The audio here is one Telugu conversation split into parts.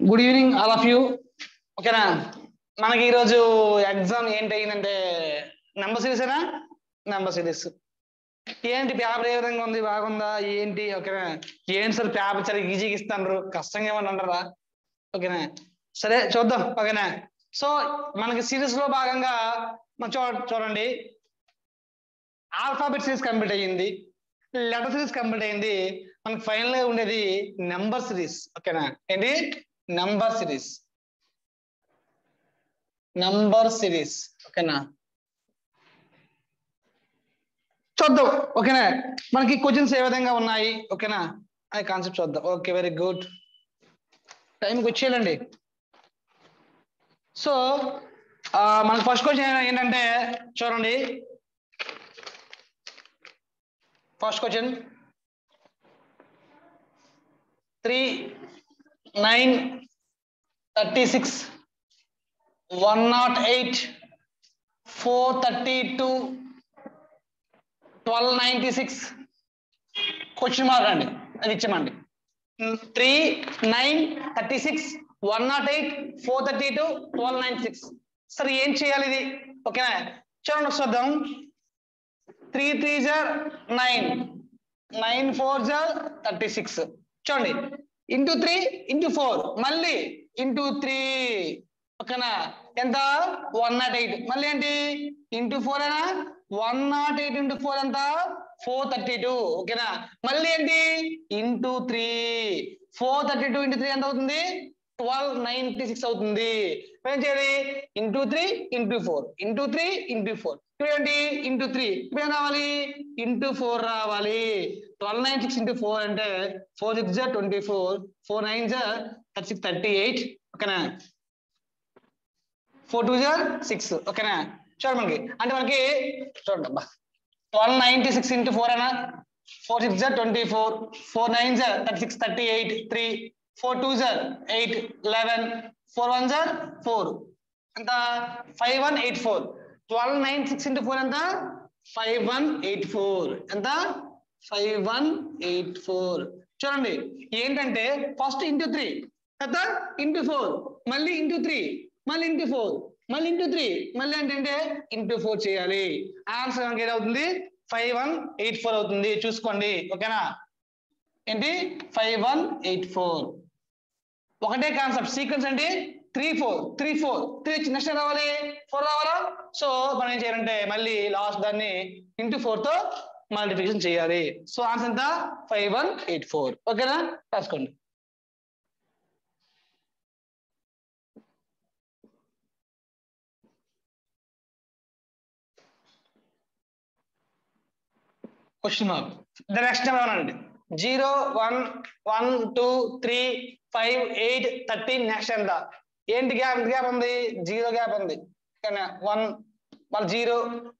Good evening all of you ఓకేనా మనకి ఈరోజు ఎగ్జామ్ ఏంటి అయిందంటే నెంబర్ సిరీస్ ఏనా నెంబర్ సిరీస్ ఏంటి పేపర్ ఏ విధంగా ఉంది? బాగుందా? ఏంటి? ఓకేనా ఏంటి సార్ పేపర్ సరే ఈజీగా ఇస్తాను కష్టంగా ఏమన్నా అంటారా ఓకేనా సరే చూద్దాం. ఓకేనా సో మనకి సిరీస్లో భాగంగా మనం చూ చూడండి. ఆల్ఫాబెట్ సిరీస్ కంప్లీట్ అయ్యింది. లెటర్ సిరీస్ కంప్లీట్ అయింది మనకి ఫైనల్గా ఉండేది నెంబర్ సిరీస్ ఓకేనా ఏంటి? నంబర్ సిరీస్ నంబర్ సిరీస్ ఓకేనా? చూద్దాం. ఓకేనా? మనకి క్వశ్చన్స్ ఏ విధంగా ఉన్నాయి? ఓకేనా? అది కాన్సెప్ట్ చూద్దాం. ఓకే వెరీ గుడ్ టైంకి వచ్చేయాలండి. సో మనకి ఫస్ట్ క్వశ్చన్ ఏంటంటే చూడండి. First question three nine thirty six one not eight four thirty two twelve ninety six. Question mark అండి. అది ఇచ్చామండి. Three nine thirty six one not eight four thirty two twelve nine six. సరే ఏం చేయాలి ఇది? ఓకేనా? చూడండి చూద్దాం. Three three jar nine. Nine four jar thirty six. చూడండి. ఇంటూ త్రీ ఇంటూ ఫోర్ మళ్ళీ ఇంటూ త్రీ ఓకేనా ఎంత? వన్ నాట్ ఎయిట్ మళ్ళీ ఏంటి? ఇంటూ ఫోర్ అయినా one nought eight into four ఎంత? ఫోర్ థర్టీ టూ ఓకేనా మళ్ళీ ఏంటి? Into three four thirty two into three ఎంత అవుతుంది ట్వెల్వ్ నైన్టీ సిక్స్ అవుతుంది. ఏం చేయాలి? Into three into four into three into four two ఏంటి ఇంటూ త్రీ. ఇప్పుడు ఏం రావాలి? ఇంటూ ఫోర్ రావాలి. Twelve nine six into four అంటే four six are twenty four. Four nine are thirty six thirty eight. ఓకేనా? Four two are six. ఓకేనా? చూడండి మనకి. అంటే మనకి చూడండి అబ్బా. Twelve ninety six into four అనా four six are twenty four. Four nine are thirty six thirty eight. Three. Four two are eight. Eleven. Four one are four. అంత five one eight four. Twelve nine six into four ఎంత ఫైవ్ వన్ ఎయిట్ ఫోర్ ఎంత ఫైవ్ వన్ ఎయిట్ ఫోర్ చూడండి ఏంటంటే ఫస్ట్ ఇంటూ త్రీ తర్వాత ఇంటూ ఫోర్ మళ్ళీ ఇంటూ త్రీ మళ్ళీ ఇంటూ ఫోర్ మళ్ళీ ఇంటూ త్రీ మళ్ళీ ఏంటంటే ఇంటూ ఫోర్ చేయాలి. ఆన్సర్ మనకి ఏదవుతుంది? ఫైవ్ వన్ ఎయిట్ ఫోర్ అవుతుంది. చూసుకోండి. ఓకేనా? ఏంటి? ఫైవ్ వన్ ఎయిట్ ఫోర్ ఒకటే కాన్సెప్ట్ సీక్వెన్స్ అంటే three four three four three next రావాలి? ఫోర్ రావాలా? సో మనం ఏం చేయాలంటే మళ్ళీ లాస్ట్ దాన్ని ఇంటూ ఫోర్తో మల్టిప్లికేషన్ చేయాలి. సో ఆన్సర్ ఎంత? ఫైవ్ వన్ ఎయిట్ ఫోర్ ఓకేనా రాసుకోండి. Question mark the next number అండి. Zero one one two three five eight thirteen next ఎంత? ఏంటి గ్యాప్? గ్యాప్ ఉంది? జీరో గ్యాప్ ఉంది. వన్ మళ్ళీ జీరో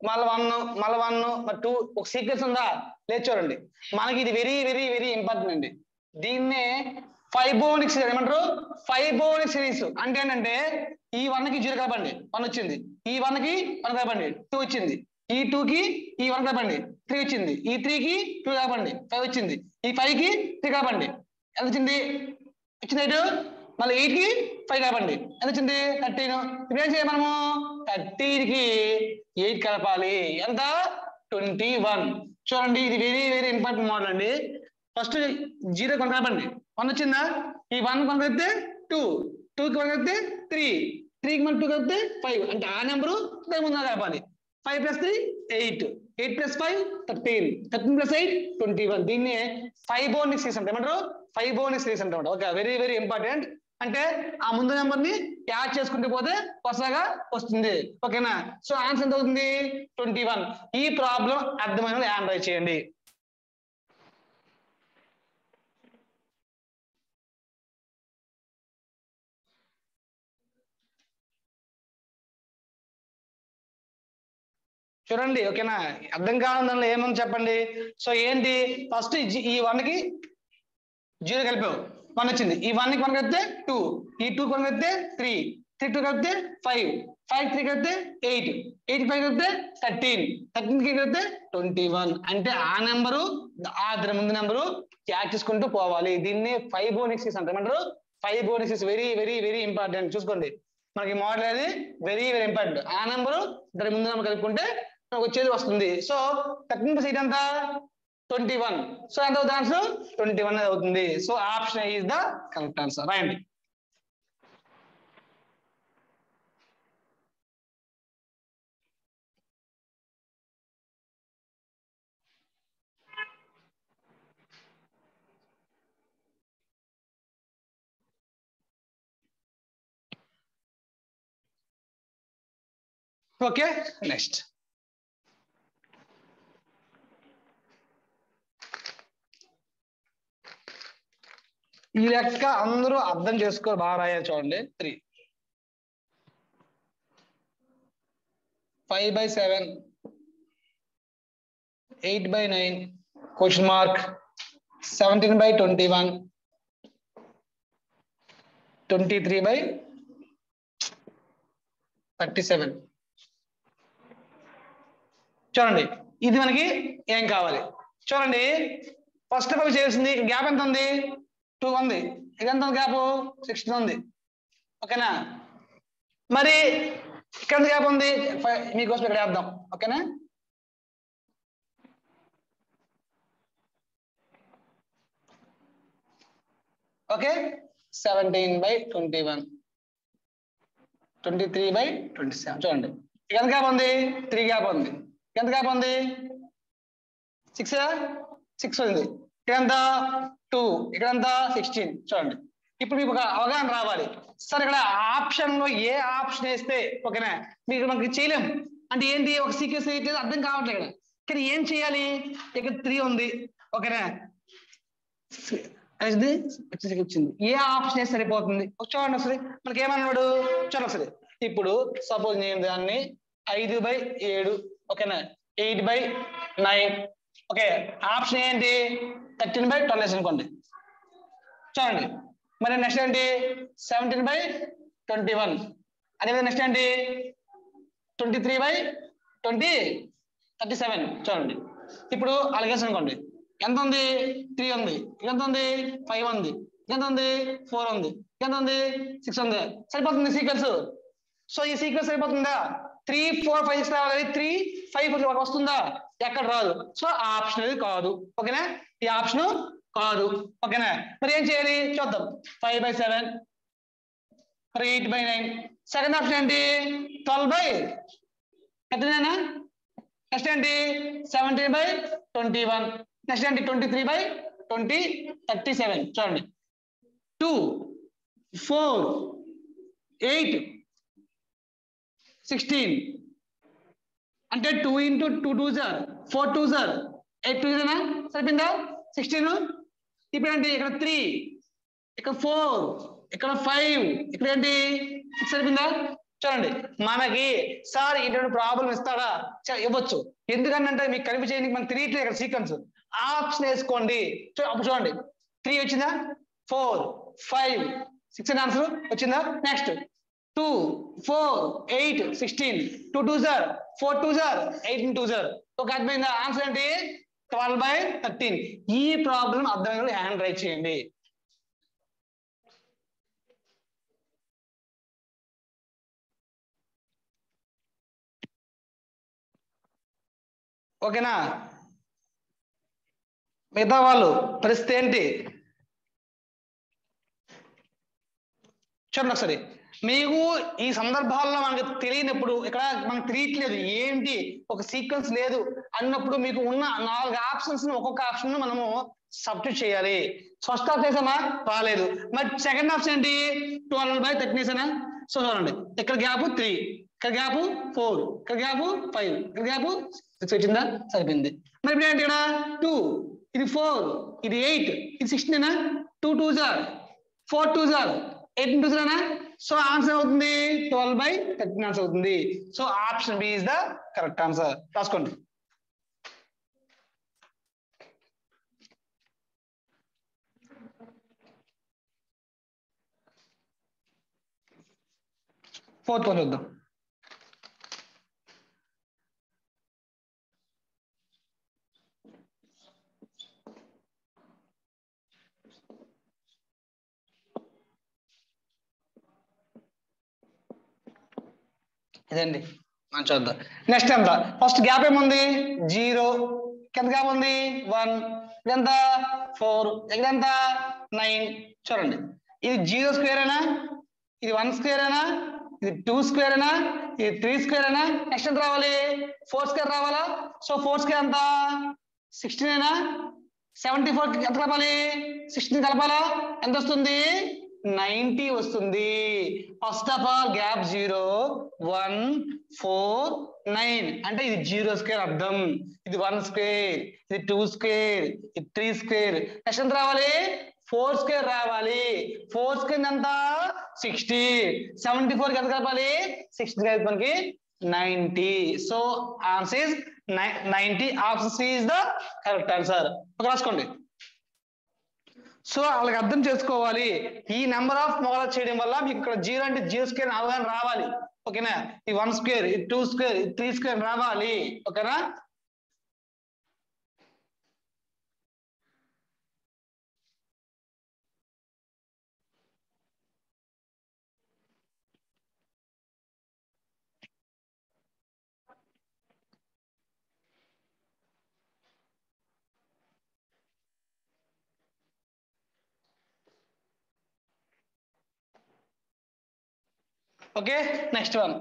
మళ్ళీ వన్ మళ్ళీ వన్ మరి టూ. ఒక సీక్వెన్స్ ఉందా? లేదు చూడండి. మనకి ఇది వెరీ వెరీ వెరీ ఇంపార్టెంట్ అండి. దీన్నే ఫైబోనిక్ సిరీస్ ఏమంటారు? Fibonacci series. అంటే ఏంటంటే ఈ వన్కి జీరో కలపండి. వన్ వచ్చింది. ఈ వన్కి వన్ కలపండి. టూ వచ్చింది. ఈ టూ కి ఈ వన్ కలపండి. త్రీ వచ్చింది. ఈ త్రీ కి టూ కలపండి. ఫైవ్ వచ్చింది. ఈ ఫైవ్కి త్రీ కలపండి. ఎంత వచ్చింది? వచ్చింది ఎయిట్ మళ్ళీ ఎయిట్కి ఫైవ్ కలపండి. ఎంత వచ్చింది? థర్టీన్ ఇప్పుడు ఏం చేయాలి మనము? థర్టీన్కి ఎయిట్ కలపాలి. ఎంత? ట్వంటీ వన్ చూడండి ఇది వెరీ వెరీ ఇంపార్టెంట్ మోడల్ అండి. ఫస్ట్ జీరో కొన కలపండి. వన్ వచ్చిందా? ఈ వన్ కొన కలిపితే టూ టూకి వన్ కలిపితే త్రీ త్రీకి మళ్ళీ టూ కలిపితే ఫైవ్ అంటే ఆ నెంబరు ముందు కలపాలి. Five plus three eight eight plus five thirteen thirteen plus eight twenty one దీన్ని ఫైవ్ బోనిక్ సిరీస్ అంటే ఏమంటారు? ఫైవ్ బోనిక్ సిరీస్ అంటారు. ఓకే వెరీ వెరీ ఇంపార్టెంట్ అంటే ఆ ముందు నెంబర్ని యాడ్ చేసుకుంటూ పోతే కొత్తగా వస్తుంది. ఓకేనా? సో ఆన్సర్ ఎంత అవుతుంది? Twenty one. ఈ ప్రాబ్లం అర్థమైన ఆండ్రాయిడ్ చేయండి. చూడండి ఓకేనా? అర్థం కాని దానిలో ఏమని చెప్పండి? సో ఏంటి? ఫస్ట్ ఈ వన్కి జీరో కలిపావు. వన్ వచ్చింది. ఈ వన్కి వన్ కలిపితే టూ ఈ టూ వన్ కలిపితే త్రీ త్రీ టూ కలిపితే ఫైవ్ ఫైవ్ త్రీ కలిపితే ఎయిట్ ఎయిట్ ఫైవ్ కలిపితే థర్టీన్ థర్టీన్కి కలిపితే ట్వంటీ వన్ అంటే ఆ నెంబరు ఆ ముందు నెంబరు యాడ్ చేసుకుంటూ పోవాలి. దీన్ని ఫైవ్ బోనిక్సిస్ అంటారు. ఏమంటారు? Fibonacci very very very important చూసుకోండి. మనకి మోడల్ అనేది వెరీ వెరీ ఇంపార్టెంట్ ఆ నెంబరు దాని ముందు నెంబర్ కలుపుకుంటే మనకు వచ్చేది వస్తుంది. సో థర్టీన్ సీట్ అంతా ట్వంటీ వన్ సో ఎంత అవుతుంది ఆన్సర్ ట్వంటీ వన్ అవుతుంది so option is the correct answer రాయండి. ఓకే నెక్స్ట్ ఈ లెక్క అందరూ అర్థం చేసుకో బాగా రాయా చూడండి. Three five by seven eight by nine question mark seventeen by twenty one twenty three by thirty seven చూడండి. ఇది మనకి ఏం కావాలి? చూడండి. ఫస్ట్ ఆఫ్ ఆల్ చేసింది గ్యాప్ ఎంత ఉంది టూ ఉంది. ఇది ఎంత గ్యాప్ సిక్స్టీన్ ఉంది. ఓకేనా మరి ఇక్కడ గ్యాప్ ఉంది? మీకోసం ఇక్కడ వేద్దాం. ఓకేనా okay seventeen by twenty one twenty three by twenty seven చూడండి ఎంత గ్యాప్ ఉంది? త్రీ గ్యాప్ ఉంది. ఎంత గ్యాప్ ఉంది? సిక్స్ సిక్స్ ఉంది. ఇక్కడంత టూ ఇక్కడంతా సిక్స్టీన్ చూడండి. ఇప్పుడు మీకు ఒక అవగాహన రావాలి. సార్ ఇక్కడ ఆప్షన్లో ఏ ఆప్షన్ వేస్తే ఓకేనా? మీకు మనకి చేయలేం. అంటే ఏంటి ఒక సీక్వెన్స్ చేయట్లేదు అర్థం కావట్లేదు ఇక్కడ. కానీ ఏం చేయాలి? ఇక్కడ త్రీ ఉంది. ఓకేనా? అది వచ్చింది. ఏ ఆప్షన్ వేస్తే సరిపోతుంది? చూడండి ఒకసారి. మనకి ఏమన్నాడు? చూడండి ఒకసారి. ఇప్పుడు సపోజ్ నేను దాన్ని ఐదు బై ఏడు ఓకేనా? Eight by nine. Okay option ఏంటి? థర్టీన్ బై ట్వెల్వ్ అనుకోండి చూడండి. మరి నెక్స్ట్ ఏంటి? Seventeen by twenty one. అదేవిధంగా నెక్స్ట్ ఏంటి? Twenty three by twenty thirty seven. చూడండి. ఇప్పుడు అలాగే అనుకోండి ఎంత ఉంది త్రీ ఉంది. ఎంత ఉంది ఫైవ్ ఉంది. ఎంత ఉంది ఫోర్ ఉంది. ఎంత ఉంది సిక్స్ ఉంది. సరిపోతుంది సీక్వెన్స్? సో ఈ సీక్వెన్స్ సరిపోతుందా? త్రీ ఫోర్ ఫైవ్ సిక్స్ రావాలి. త్రీ ఫైవ్ ఒక వస్తుందా? ఎక్కడ రాదు. సో ఆ ఆప్షన్ అది కాదు. ఓకేనా? ఈ ఆప్షన్ కాదు. ఓకేనా? మరి ఏం చేయాలి? చూద్దాం. Five by seven. మరి eight by nine. Second option ఏంటి? ట్వెల్వ్ బై ఎంతనేనా నెక్స్ట్ ఏంటి? Seventeen by twenty one. Next ఏంటి? Twenty three by twenty thirty seven. చూడండి. టూ ఫోర్ ఎయిట్ సిక్స్టీన్ అంటే two into two two are four two are eight two are సరిపోయిందా? సిక్స్టీన్ ఇప్పుడు ఏంటి? ఇక్కడ త్రీ ఇక్కడ ఫోర్ ఇక్కడ ఫైవ్ ఇక్కడ ఏంటి? సిక్స్ సరిపోయిందా? చూడండి. మనకి సార్ ఇటువంటి ప్రాబ్లం ఇస్తాడా? చ- ఇవ్వచ్చు. ఎందుకంటే మీకు కనిపించేది మనకు తెలియట్లేదు ఇక్కడ సీక్వెన్స్ ఆప్షన్ వేసుకోండి. అప్పుడు చూడండి. త్రీ వచ్చిందా? Four five six and answer వచ్చిందా? Next two four eight sixteen. Two two are four two are eighteen two are ఒక అర్థమైందా? ఆన్సర్ ఏంటి ట్వెల్వ్ బై థర్టీన్. ఈ ప్రాబ్లం అర్థమైన హ్యాండ్ రైట్ చేయండి. ఓకేనా? మిగతా వాళ్ళు పరిస్థితి ఏంటి? చూడండి ఒకసారి. మీకు ఈ సందర్భాల్లో మనకు తెలియనప్పుడు ఇక్కడ మనకు తెలియట్లేదు. ఏంటి? ఒక సీక్వెన్స్ లేదు. అన్నప్పుడు మీకు ఉన్న నాలుగు ఆప్షన్స్ ఒక్కొక్క ఆప్షన్ మనము సబ్స్టిట్యూట్ చేయాలి. ఫస్ట్ ఆప్షన్ చేసామా? రాలేదు. మరి సెకండ్ ఆప్షన్ ఏంటి? ట్వెల్వ్ బై థర్టీన్ సో చూడండి. ఇక్కడ గ్యాప్ త్రీ ఇక్కడ గ్యాప్ ఫోర్ ఇక్కడ గ్యాప్ ఫైవ్ ఇక్కడ గ్యాప్ సిక్స్ వచ్చిందా? సరిపోయింది. మరి ఇప్పుడు ఏంటి ఇక్కడ? టూ ఇది ఫోర్ ఇది ఎయిట్ ఇది sixteen two two are four two are eight two are so answer అవుతుంది ట్వెల్వ్ బై థర్టీన్ ఆన్సర్ అవుతుంది. So option B is the correct answer రాసుకోండి. ఫోర్త్ వన్ చూద్దాం. ఇదండి. మనం చూద్దాం నెక్స్ట్ ఎంత ఫస్ట్ గ్యాప్ ఏముంది? జీరో కింద గ్యాప్ ఉంది? వన్ ఇదెంత ఫోర్ ఇదంతా నైన్ చూడండి. ఇది జీరో స్క్వేర్ అయినా ఇది వన్ స్క్వేర్ అయినా ఇది టూ స్క్వేర్ అయినా ఇది త్రీ స్క్వేర్ అయినా నెక్స్ట్ ఎంత రావాలి? ఫోర్ స్క్వేర్ రావాలా? సో ఫోర్ స్క్వేర్ ఎంత? సిక్స్టీన్ అయినా సెవెంటీ ఫోర్ ఎంత కలపాలి సిక్స్టీన్ కలపాలా? ఎంత వస్తుంది? నైన్టీ వస్తుంది. First of all gap zero one four nine అంటే ఇది జీరో స్క్వేర్ అర్థం. ఇది వన్ స్క్వేర్ ఇది టూ స్క్వేర్ ఇది త్రీ స్క్వేర్. నెక్స్ట్ ఎంత రావాలి? ఫోర్ స్క్వేర్ రావాలి. ఫోర్ స్క్వేర్ ఎంత? సిక్స్టీ సెవెంటీ ఫోర్ ఎంత కలపాలి? సిక్స్టీ కలిపి మనకి ninety so answer is ninety option C is the correct answer ఒక రాసుకోండి. సో వాళ్ళకి అర్థం చేసుకోవాలి. ఈ నెంబర్ ఆఫ్ మొగలా చేయడం వల్ల మీకు ఇక్కడ జీరో అంటే జీరో స్క్వేర్ అవగాహన రావాలి. ఓకేనా? ఈ వన్ స్క్వేర్ ఈ టూ స్క్వేర్ ఈ త్రీ స్క్వేర్ రావాలి. ఓకేనా? ఓకే నెక్స్ట్ వన్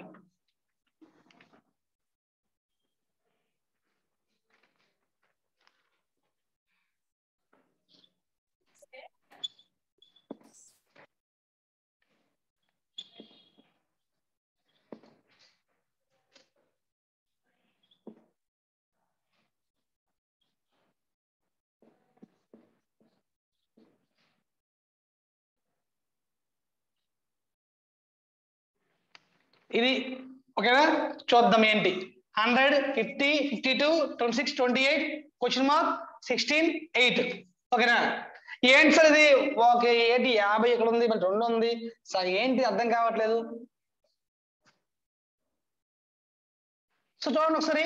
ఇది ఓకేనా చూద్దాం ఏంటి. Hundred fifty fifty two twenty six twenty eight question mark sixteen eight ఓకేనా? ఏంటి సార్ ఇది. ఓకే ఏంటి? యాభై ఇక్కడ ఉంది మరి రెండు ఉంది. సార్ ఏంటి? అర్థం కావట్లేదు. సో చూడండి ఒకసారి.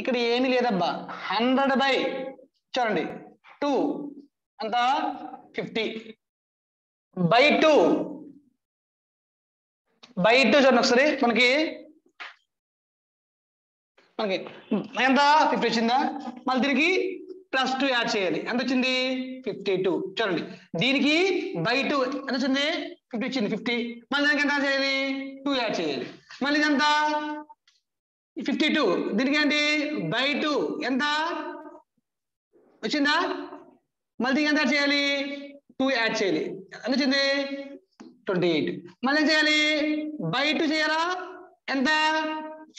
ఇక్కడ ఏమీ లేదబ్బా. హండ్రెడ్ బై చూడండి టూ అంత fifty. By two. By two చూడండి ఒకసారి. మనకి మనకి ఎంత ఫిఫ్టీ వచ్చిందా? మళ్ళీ దీనికి ప్లస్ టూ యాడ్ చేయాలి. ఎంత వచ్చింది? ఫిఫ్టీ టూ చూడండి. దీనికి బై టూ ఎంత వచ్చింది? ఫిఫ్టీ వచ్చింది. ఫిఫ్టీ మళ్ళీ దానికి ఎంత చేయాలి? టూ యాడ్ చేయాలి. మళ్ళీ ఇది ఎంత ఫిఫ్టీ టూ దీనికి ఏంటి? బై టూ ఎంత? వచ్చిందా? మళ్ళీ దీనికి ఎంత యాడ్ చేయాలి? టూ యాడ్ చేయాలి. ఎంత వచ్చింది? ట్వంటీ ఎయిట్ మళ్ళీ ఏం చేయాలి? బై టూ చేయాలా ఎంత?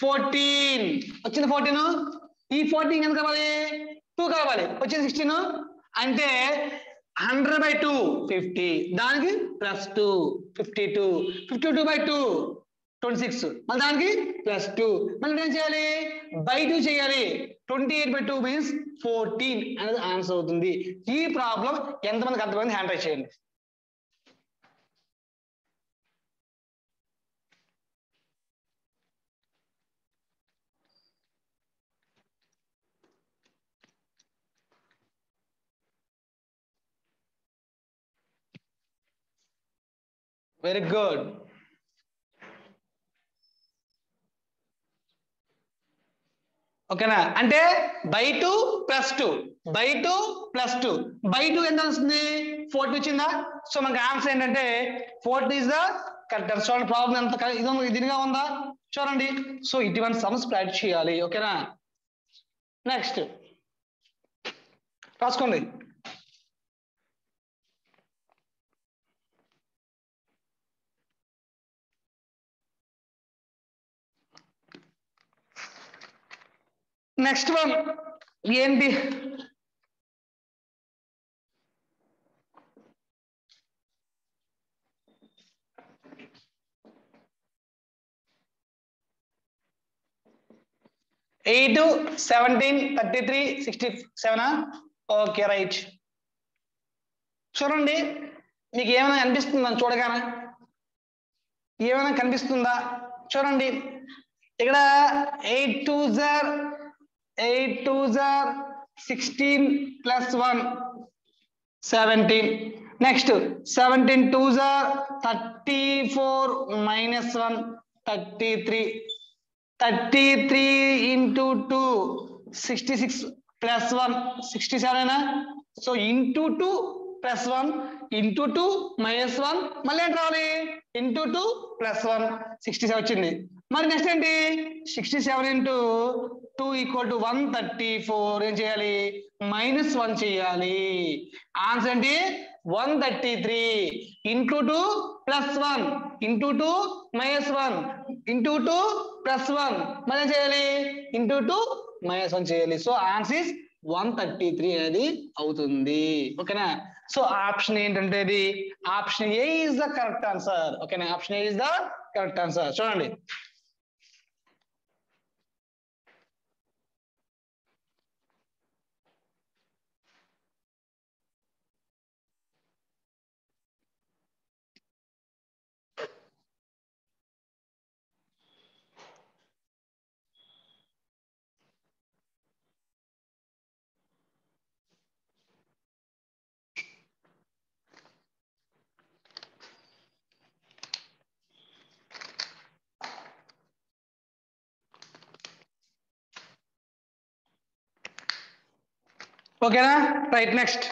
ఫోర్టీన్ వచ్చింది ఫోర్టీన్ ఈ ఫోర్టీన్ ఎంత కావాలి? టూ కావాలి. వచ్చింది సిక్స్టీన్ అంటే హండ్రెడ్ బై టూ ఫిఫ్టీ దానికి plus two fifty two fifty two by two twenty six మళ్ళీ దానికి ప్లస్ టూ మళ్ళీ ఏం చేయాలి? బై టూ చేయాలి. Twenty eight by two means fourteen అనేది ఆన్సర్ అవుతుంది. ఈ ప్రాబ్లం ఎంతమందికి అర్థమైంది? హ్యాండ్ రైట్ చేయండి. Very good. ఓకేనా? అంటే by two plus two. By two plus two. By two ఎంత వస్తుంది? ఫోర్టీ వచ్చిందా సో మనకి ఆన్సర్ ఏంటంటే ఫోర్టీ ఇస్ ద కరెక్ట్. చూడండి ప్రాబ్లం ఎంత ఇది ఇదిగా ఉందా? చూడండి. సో ఇటువంటి సమస్య ప్రాక్టీస్ చేయాలి. ఓకేనా? నెక్స్ట్. రాసుకోండి. నెక్స్ట్ వన్ ఏంటి eight seventeen thirty three sixty సెవెనా okay right చూడండి మీకు ఏమైనా అనిపిస్తుందా చూడగానే? ఏమైనా కనిపిస్తుందా? చూడండి. ఇక్కడ eight two are eight two are sixteen plus one seventeen. Next seventeen two are thirty four minus one thirty three. Thirty three into two sixty six plus one sixty seven so into two plus one into two minus one మళ్ళీ ఏంటి రావాలి? Into two plus one sixty seven వచ్చింది. మరి నెక్స్ట్ ఏంటి? Sixty seven into two equal to one thirty four ఏం చేయాలి? మైనస్ వన్ చేయాలి. ఆన్సర్ ఏంటి? One thirty three into two plus one. Into two minus one. Into two plus one. మరి ఏం చేయాలి? ఇంటూ టూ మైనస్ వన్ చేయాలి. So answer is one thirty three అనేది అవుతుంది. ఓకేనా? సో ఆప్షన్ ఏంటంటే option A is the correct answer. ఓకేనా? Option A is the correct answer. చూడండి. ఓకేనా right next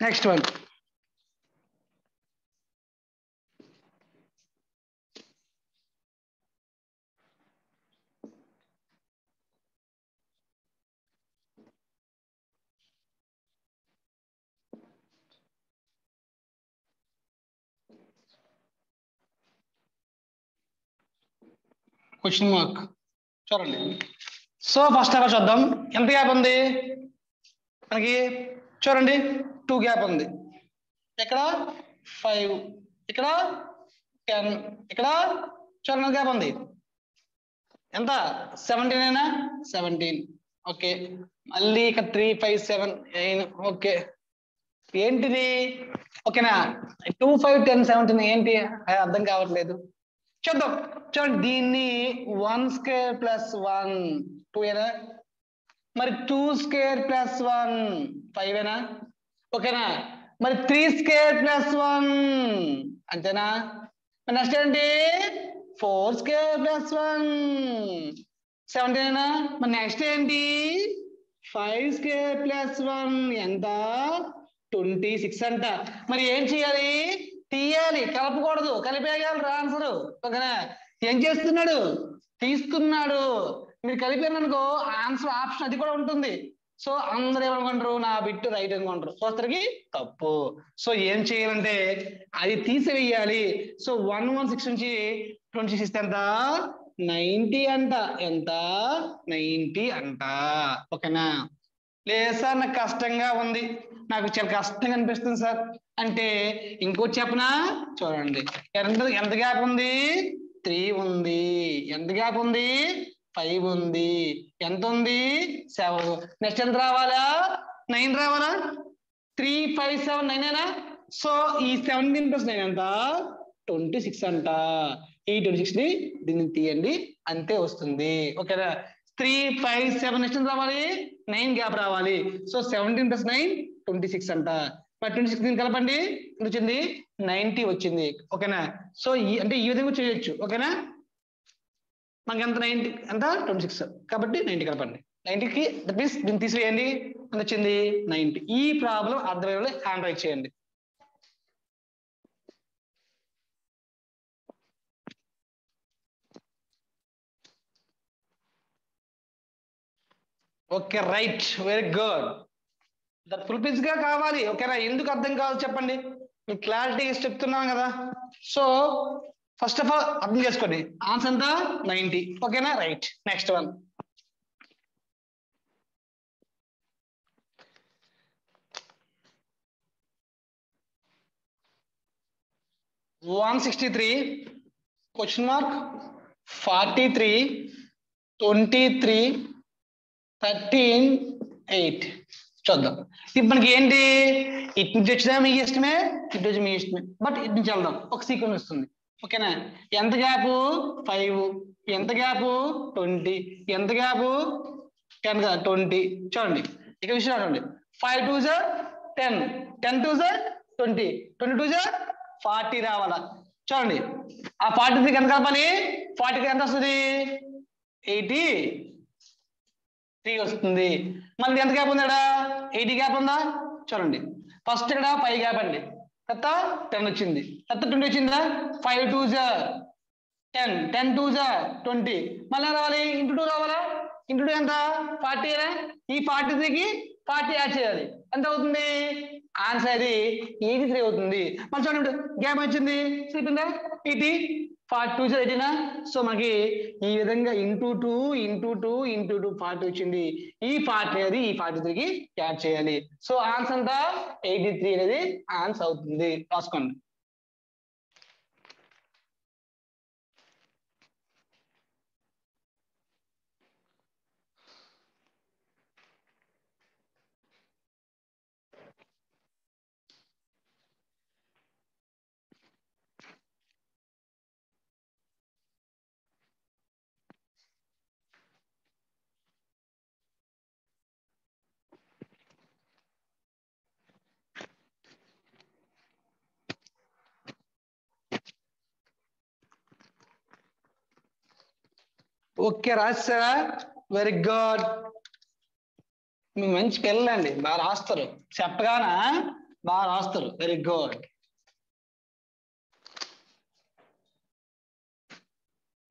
next one question mark చూడండి సో ఫస్ట్ అలా చూద్దాం ఎంత గ్యాప్ ఉంది? మనకి చూడండి. టూ గ్యాప్ ఉంది. ఇక్కడ ఫైవ్ ఇక్కడ టెన్ ఇక్కడ చూడండి గ్యాప్ ఉంది. ఎంత? సెవెంటీన్ అయినా సెవెంటీన్ ఓకే మళ్ళీ ఇక్కడ three five seven nine okay ఏంటిది? ఓకేనా టూ ఫైవ్ టెన్ సెవెంటీన్ ఏంటి? అది అర్థం కావట్లేదు. చూద్దాం చూడండి దీన్ని one square plus one two ఏనా? మరి two square plus one five ఏనా? ఓకేనా? మరి త్రీ స్క్వేర్ ప్లస్ వన్ అంతేనా? మరి నెక్స్ట్ ఏంటి? ఫోర్ స్క్వేర్ ప్లస్ వన్ సెవెంటీనా మరి నెక్స్ట్ ఏంటి? ఫైవ్ స్క్వేర్ ప్లస్ వన్ ఎంత? ట్వంటీ సిక్స్ అంట. మరి ఏం చేయాలి? తీయాలి కలపకూడదు కలిపేయాలి ఆన్సర్ ఓకేనా ఏం చేస్తున్నాడు? తీస్తున్నాడు. మీరు కలిపారనుకో ఆన్సర్ ఆప్షన్ అది కూడా ఉంటుంది. సో అందరు ఏమనుకుంటారు? నా బిట్టు రైట్ అనుకుంటారు. సో అతనికి తప్పు. సో ఏం చేయాలంటే అది తీసివేయాలి. సో వన్ వన్ సిక్స్ నుంచి ట్వంటీ సిక్స్ ఎంత? నైంటీ అంట. ఎంత? నైంటీ అంట. ఓకేనా? లేదు సార్ నాకు కష్టంగా ఉంది. నాకు చాలా కష్టంగా అనిపిస్తుంది సార్. అంటే ఇంకోటి చెప్పనా? చూడండి. ఎంత ఎంత గ్యాప్ ఉంది? త్రీ ఉంది. ఎంత గ్యాప్ ఉంది? ఫైవ్ ఉంది. ఎంత ఉంది? సెవెన్ నెక్స్ట్ ఎంత రావాలా? నైన్ రావాలా? త్రీ ఫైవ్ సెవెన్ నైన్ అయినా సో ఈ సెవెంటీన్ ప్లస్ నైన్ ఎంత? ట్వంటీ సిక్స్ అంట. ఈ ట్వంటీ సిక్స్ని దీన్ని తీయండి. అంతే వస్తుంది. ఓకేనా? త్రీ ఫైవ్ సెవెన్ నెక్స్ట్ రావాలి? నైన్ గ్యాప్ రావాలి. So seventeen plus nine twenty six అంట. ట్వంటీ సిక్స్ కలపండి. ఎంత వచ్చింది నైన్టీ వచ్చింది. ఓకేనా? సో ఈ అంటే ఈ విధంగా చేయొచ్చు. ఓకేనా? మనకి ఎంత? నైన్టీ ఎంత? ట్వంటీ సిక్స్ కాబట్టి నైన్టీ కలపండి. నైన్టీకి దట్ మీన్స్ దీన్ని తీసివేయండి. ఎంత వచ్చింది నైన్టీ ఈ ప్రాబ్లం అర్థమయ్యే హ్యాండ్ రైట్ చేయండి. Okay right very good that full పిచ్గా కావాలి. ఓకేనా? ఎందుకు అర్థం కావాలి చెప్పండి? మీకు క్లారిటీ చెప్తున్నాం కదా. సో ఫస్ట్ ఆఫ్ ఆల్ అర్థం చేసుకోండి. ఆన్సర్ అంతా నైన్టీ ఓకేనా? Right. Next one. One sixty three question mark forty three twenty three thirteen eight చూద్దాం. ఇప్పుడు మనకి ఏంటి? ఇటు నుంచి వచ్చినా మీ ఇష్టమే ఇటు వచ్చి మీ ఇష్టమే. బట్ ఇటు నుంచి వెళ్దాం. ఒక సీక్వెన్స్ వస్తుంది. ఓకేనా? ఎంత గ్యాప్ ఫైవ్ ఎంత గ్యాప్ ట్వంటీ ఎంత గ్యాప్ టెన్ కదా? ట్వంటీ చూడండి. ఇక విషయం చూడండి. ఫైవ్ టూ జా టెన్ టెన్ టూ జా ట్వంటీ ట్వంటీ టూ జా ఫార్టీ రావాలా? చూడండి. ఆ ఫార్టీ త్రీకి ఎంత కలపాలి? ఫార్టీకి ఎంత వస్తుంది? ఎయిటీ త్రీ వస్తుంది. మళ్ళీ ఎంత గ్యాప్ ఉంది ఇక్కడ ఎయిటీ గ్యాప్ ఉందా? చూడండి. ఫస్ట్ ఇక్కడ ఫైవ్ గ్యాప్ అండి. తర్వాత టెన్ వచ్చింది. తర్వాత ట్వంటీ వచ్చిందా? ఫైవ్ టూ జా టెన్ టెన్ టూ జా ట్వంటీ మళ్ళీ రావాలి? ఇంటూ టూ రావాలా? ఇంటూ టూ ఎంత? ఫార్టీ ఈ ఫార్టీ త్రీకి ఫార్టీ యాడ్ చేయాలి. ఎంత అవుతుంది? ఆన్సర్ అది ఎయిటీ త్రీ అవుతుంది. మళ్ళీ చూడండి. గ్యాప్ వచ్చింది. చెప్పిందా ఎయిటీ పార్ట్ టూ చదివినా? సో మనకి ఈ విధంగా into two into two into two part వచ్చింది. ఈ పార్ట్ అనేది ఈ పార్ట్ త్రీకి యాడ్ చేయాలి. సో ఆన్సర్ అంతా ఎయిటీ త్రీ అనేది ఆన్సర్ అవుతుంది. రాసుకోండి. ఓకే రాస్తారా వెరీ గుడ్. మీ మంచి పిల్లలండి. బాగా రాస్తారు. చెప్పగానా? బాగా రాస్తారు. Very good.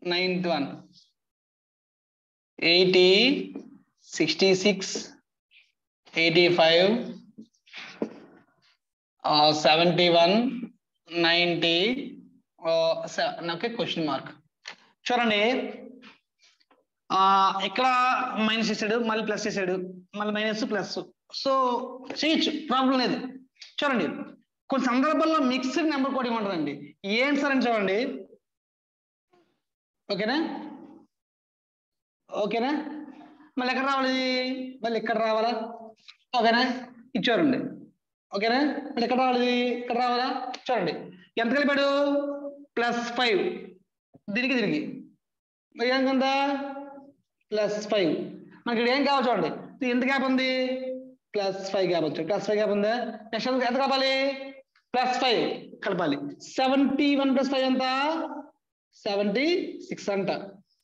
Ninth one. Eighty sixty six eighty five seventy one ninety okay question mark. చూడండి. ఇక్కడ మైనస్ చేసాడు మళ్ళీ ప్లస్ చేసాడు మళ్ళీ మైనస్ ప్లస్ సో చేయొచ్చు ప్రాబ్లం లేదు. చూడండి కొన్ని సందర్భాల్లో మిక్స్డ్ నెంబర్ కూడా ఉంటుందండి. ఏం సార్ అని చూడండి. ఓకేనా? ఓకేనా? మళ్ళీ ఎక్కడ రావాలి? మళ్ళీ ఇక్కడ రావాలా? ఓకేనా? ఇది చూడండి. ఓకేనా? మళ్ళీ ఎక్కడ రావాలి? ఇక్కడ రావాలా? చూడండి. ఎంత కలిపాడు? ప్లస్ ఫైవ్ దీనికి దీనికి. ఏం ప్లస్ ఫైవ్ మనకి ఇక్కడ ఏం కావాలి చూడండి. ఎంత గ్యాప్ ఉంది? ప్లస్ ఫైవ్ గ్యాప్ వచ్చి ప్లస్ ఫైవ్ గ్యాప్ ఉందా? నెక్స్ట్ ఎంత కలపాలి? ప్లస్ ఫైవ్ కలపాలి. సెవెంటీ వన్ ప్లస్ ఫైవ్ ఎంత? సెవెంటీ సిక్స్ అంట.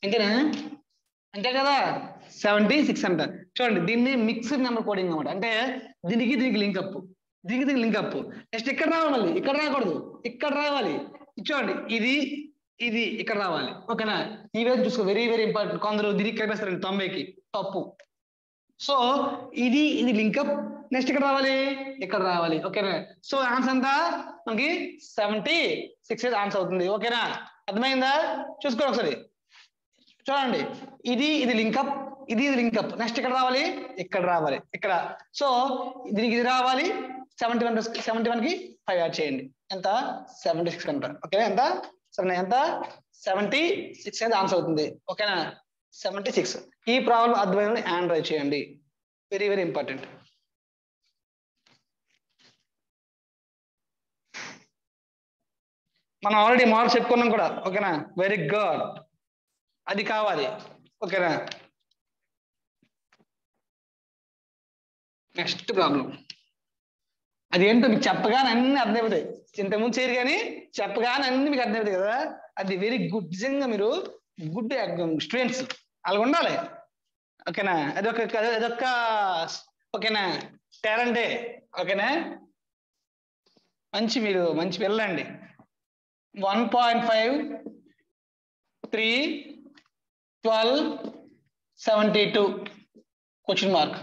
అంతేనా అంతే కదా? సెవెంటీ సిక్స్ అంట. చూడండి దీన్ని మిక్స్డ్ నెంబర్ కోడింగ్ అనమాట అంటే దీనికి దీనికి లింక్ అప్ దీనికి దీనికి లింక్ అప్ నెక్స్ట్ ఇక్కడ రావాలి. మళ్ళీ ఇక్కడ రాకూడదు. ఇక్కడ రావాలి. చూడండి ఇది ఇది ఇక్కడ రావాలి. ఓకేనా? ఈ విధంగా చూసుకో వెరీ వెరీ ఇంపార్టెంట్ కొందరు దీనికి కలిపేస్తారు తొంభైకి. తప్పు. సో ఇది ఇది లింకప్ నెక్స్ట్ ఇక్కడ రావాలి. ఇక్కడ రావాలి. ఓకేనా? సో ఆన్సర్ ఎంత? మనకి సెవెంటీ సిక్స్ ఆన్సర్ అవుతుంది. ఓకేనా? అర్థమైందా? చూసుకోండి ఒకసారి. చూడండి. ఇది ఇది లింకప్ ఇది ఇది లింకప్ నెక్స్ట్ ఇక్కడ రావాలి. ఇక్కడ రావాలి. ఇక్కడ. సో దీనికి ఇది రావాలి. సెవెంటీ వన్ సెవెంటీ వన్కి ఫైవ్ యాడ్ చేయండి. ఎంత? సెవెంటీ సిక్స్ అంట ఓకే ఎంత? సో ఎంత? సెవెంటీ సిక్స్ అనేది ఆన్సర్ అవుతుంది. ఓకేనా? Seventy six. ఈ ప్రాబ్లం అర్థమైన ఆండ్రాయిడ్ చేయండి. వెరీ వెరీ ఇంపార్టెంట్ మనం ఆల్రెడీ మార్క్స్ చెప్పుకున్నాం కూడా. ఓకేనా? వెరీ గుడ్ అది కావాలి. ఓకేనా? నెక్స్ట్ ప్రాబ్లం అది ఏంటో మీకు చెప్పగానే అన్ని అర్థమవుతాయి. ఇంతకుముందు చేయరు కానీ చెప్పగానే అన్ని మీకు అర్థమవుతాయి కదా. అది వెరీ గుడ్ నిజంగా మీరు గుడ్ స్టూడెంట్స్ అలా ఉండాలి. ఓకేనా? అదొక అదొక ఓకేనా? టాలెంటే ఓకేనా? మంచి మీరు మంచి పిల్లండి. One point five three twelve seventy two question mark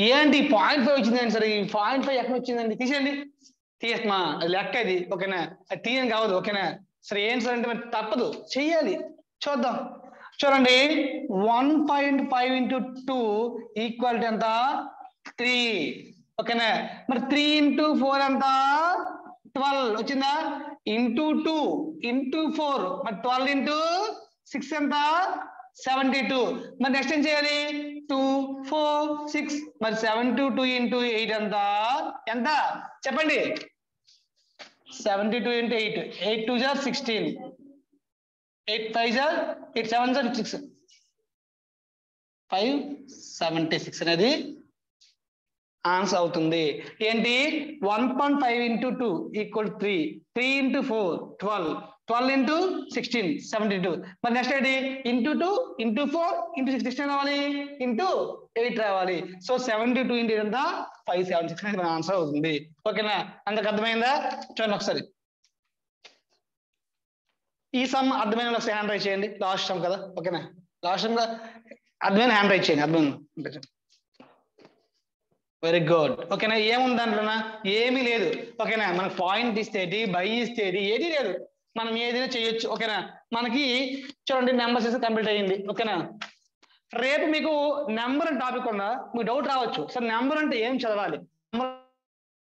ఏంటి? పాయింట్ ఫైవ్ వచ్చిందండి సరే. ఈ పాయింట్ ఫైవ్ ఎక్కడ వచ్చిందండి? తీసేయండి. తీయమ్మా అది లెక్క ఇది. ఓకేనా? అది తీయని కావద్దు. ఓకేనా? సరే ఏంటి సార్ అంటే మరి తప్పదు. చెయ్యాలి. చూద్దాం. చూడండి. One point five into two equality ఎంత? త్రీ. ఓకేనా? మరి త్రీ ఇంటూ ఫోర్ ఎంత? ట్వెల్వ్. వచ్చిందా? Into two into four. మరి ట్వెల్వ్ ఇంటూ సిక్స్ ఎంత? Seventy two. మరి నెక్స్ట్ ఏం చేయాలి? టూ ఫోర్ సిక్స్ మరి seven two two into eight ఎంత? ఎంత? చెప్పండి. Seventy two into eight eight two jar sixteen eight five జార్ ఎయిట్ సెవెన్ జార్ సిక్స్ ఫైవ్ సెవెంటీ సిక్స్ అనేది ఆన్సర్ అవుతుంది. ఏంటి? One point five into two equal three three into four twelve twelve into sixteen seventy two మరి నెక్స్ట్ ఏంటి? Into two into four into six sixteen రావాలి. ఇంటూ ఎయిట్ రావాలి. సో సెవెంటీ టూ ఇంటూ ఎంత? ఫైవ్ సెవెన్ సిక్స్ అనేది ఆన్సర్ అవుతుంది. ఓకేనా అందరికి అర్థమైందా? చూడండి ఒకసారి. ఈ సమ్ అర్థమైన ఒకసారి హ్యాండ్ రైట్ చేయండి. లాస్ట్ సమ్ కదా? ఓకేనా లాస్ట్ సమ్ అర్థమైన హ్యాండ్ రైట్ చేయండి. అర్థమైన వెరీ గుడ్ ఓకేనా ఏముంది దాంట్లోనా ఏమీ లేదు. ఓకేనా మనకు పాయింట్ ఇస్తే బై ఇస్తేటి ఏది లేదు. మనం ఏదైనా చేయొచ్చు ఓకేనా? మనకి చూడండి నెంబర్స్ ఇస్తే కంప్లీట్ అయ్యింది ఓకేనా? రేపు మీకు నెంబర్ అని టాపిక్ ఉన్నా మీకు డౌట్ రావచ్చు. సార్ నెంబర్ అంటే ఏం చదవాలి?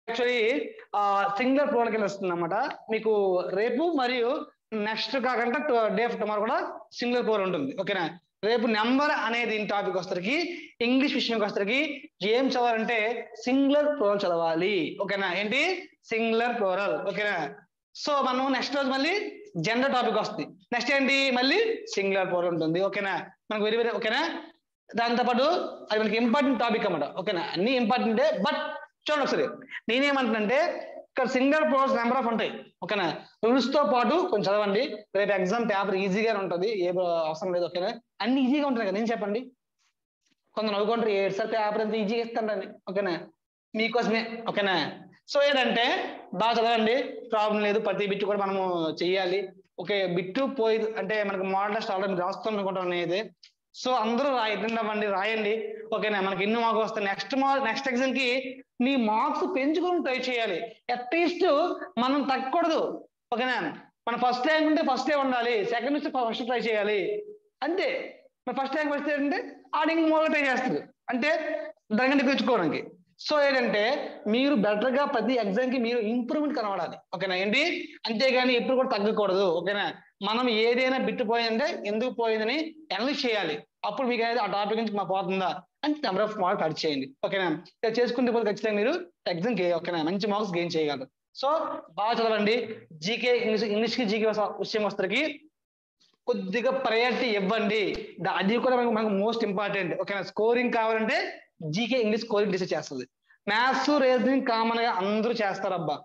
యాక్చువల్లీ సింగులర్ ప్రోడక్ట్ వస్తుంది అనమాట మీకు రేపు మరియు నెక్స్ట్ కాకుండా డే ఆఫ్ టుమారో కూడా సింగులర్ ప్రోర్ ఉంటుంది ఓకేనా? రేపు నెంబర్ అనేది టాపిక్ వస్తరికి ఇంగ్లీష్ విషయంకి వస్తరికి ఏం చదవాలంటే సింగులర్ ప్లోరల్ చదవాలి ఓకేనా? ఏంటి? సింగులర్ ప్లోరల్ ఓకేనా? సో మనం నెక్స్ట్ రోజు మళ్ళీ జెండర్ టాపిక్ వస్తుంది. నెక్స్ట్ ఏంటి? మళ్ళీ సింగులర్ ప్లోరల్ ఉంటుంది. ఓకేనా? మనకు వెరీ వెరీ ఓకేనా? దాంతోపాటు అది మనకి ఇంపార్టెంట్ టాపిక్ అన్నమాట. ఓకేనా? అన్ని ఇంపార్టెంటే బట్ చూడండి ఒకసారి. నేనేమంటానంటే ఇక్కడ సింగల్ ప్రోస్ నెంబర్ ఆఫ్ ఉంటాయి. ఓకేనా? రూల్స్తో పాటు కొంచెం చదవండి. రేపు ఎగ్జామ్ పేపర్ ఈజీగా ఉంటుంది. ఏ అవసరం లేదు ఓకేనా? అన్ని ఈజీగా ఉంటాయి కదా. నేను చెప్పండి? కొందరు నవ్వుకుంటారు ఏడు సార్ పేపర్ ఎంత ఈజీగా ఇస్తానండి ఓకేనా? మీకోసమే ఓకేనా? సో ఏంటంటే బాగా చదవండి ప్రాబ్లం లేదు ప్రతి బిట్టు కూడా మనము చెయ్యాలి. ఓకే బిట్టు పోయి అంటే మనకు మోడల్ టెస్ట్ ఆల్రెడీ రాస్తాం అనుకుంటాం అనేది. సో అందరూ రాయండి అవ్వండి రాయండి. ఓకేనా మనకి ఎన్ని మార్క్స్ వస్తాయి? నెక్స్ట్ నెక్స్ట్ ఎగ్జామ్కి నీ మార్క్స్ పెంచుకొని ట్రై చేయాలి. అట్లీస్ట్ మనం తగ్గకూడదు. ఓకేనా మన ఫస్ట్ ర్యాంక్ ఉంటే ఫస్ట్ ఉండాలి. సెకండ్ నుంచి ఫస్ట్ ట్రై చేయాలి. అంతే. మన ఫస్ట్ ర్యాంక్ వస్తే ఏంటంటే ఆడింగ్ మోడల్ ట్రై చేస్తుంది అంటే దగ్గర తెచ్చుకోవడానికి సో ఏంటంటే మీరు బెటర్గా ప్రతి ఎగ్జామ్కి మీరు ఇంప్రూవ్మెంట్ కనబడాలి. ఓకేనా? ఏంటి? అంతేగాని ఎప్పుడు కూడా తగ్గకూడదు. ఓకేనా? మనం ఏదైనా బిట్టు పోయిందంటే ఎందుకు పోయిందని అనలైజ్ చేయాలి. అప్పుడు మీకు అనేది ఆ టాపిక్ నుంచి మా పోతుందా? అని నెంబర్ ఆఫ్ మార్క్స్ యాడ్ చేయండి. ఓకేనా? ఇలా చేసుకుంటే పోతే ఖచ్చితంగా మీరు ఎగ్జామ్ ఓకేనా? మంచి మార్క్స్ గెయిన్ చేయగలరు. సో బాగా చదవండి. జీకే ఇంగ్లీష్ ఇంగ్లీష్కి జీకే విషయం వస్తరికి కొద్దిగా ప్రయారిటీ ఇవ్వండి. అది కూడా మనకు మనకు మోస్ట్ ఇంపార్టెంట్ ఓకేనా? స్కోరింగ్ కావాలంటే జీకే ఇంగ్లీష్ స్కోరింగ్ డిసైడ్ చేస్తుంది. మ్యాథ్స్ రీజనింగ్ కామన్గా అందరూ చేస్తారు అబ్బా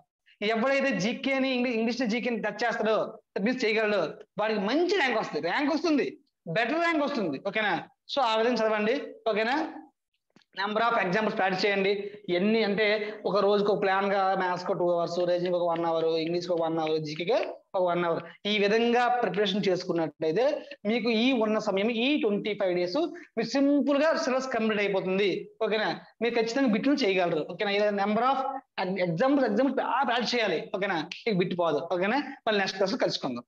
ఎవడైతే జీకేని ఇంగ్లీష్ ఇంగ్లీష్ జీకేని టచ్ చేస్తాడో మీన్స్ చేయగలడు. వాడికి మంచి ర్యాంక్ వస్తుంది. ర్యాంక్ వస్తుంది. బెటర్ ర్యాంక్ వస్తుంది. ఓకేనా సో ఆ విధంగా చదవండి. ఓకేనా నెంబర్ ఆఫ్ ఎగ్జాంపుల్స్ ప్రాక్టీస్ చేయండి. ఎన్ని అంటే ఒక రోజుకి ఒక ప్లాన్గా మ్యాథ్స్ ఒక టూ అవర్స్ రీజనింగ్ ఒక వన్ అవర్ ఇంగ్లీష్ ఒక వన్ అవర్ జీకే ఒక వన్ అవర్ ఈ విధంగా ప్రిపరేషన్ చేసుకున్నట్లయితే మీకు ఈ ఉన్న సమయం ఈ ట్వంటీ ఫైవ్ డేస్ మీరు సింపుల్గా సిలబస్ కంప్లీట్ అయిపోతుంది. ఓకేనా మీరు ఖచ్చితంగా బిట్లు చేయగలరు. ఓకేనా ఇది నెంబర్ ఆఫ్ ఎగ్జాంపుల్స్ ఎగ్జాంపుల్స్ బాగా ప్రాక్టీస్ చేయాలి. ఓకేనా మీకు బిట్ పోదు. ఓకేనా మళ్ళీ నెక్స్ట్ క్లాస్ కలుసుకుందాం.